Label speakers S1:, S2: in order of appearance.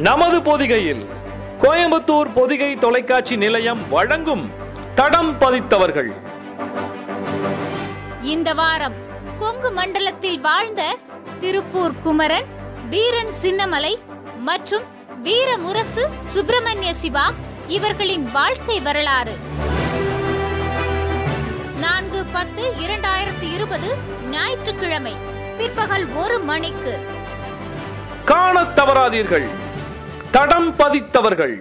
S1: நமது பொதிகையில் கோயம்புத்தூர் பொதிகை தொலைக்காட்சி நிலையம் வழங்கும் தடம் பதித்தவர்கள்.
S2: இந்த வாரம் கொங்கு மண்டலத்தில் வாழ்ந்த திருப்பூர் குமரன் வீரன் சின்னமலை மற்றும் வீரமுரசு சுப்பிரமணிய சிவா இவர்களின் வாழ்க்கை வரலாறு. நான்கு பத்து இரண்டாயிரத்தி இருபது ஞாயிற்றுக்கிழமை பிற்பகல் ஒரு மணிக்கு.
S1: காணத் தவறாதீர்கள். தடம் பதித்தவர்கள்.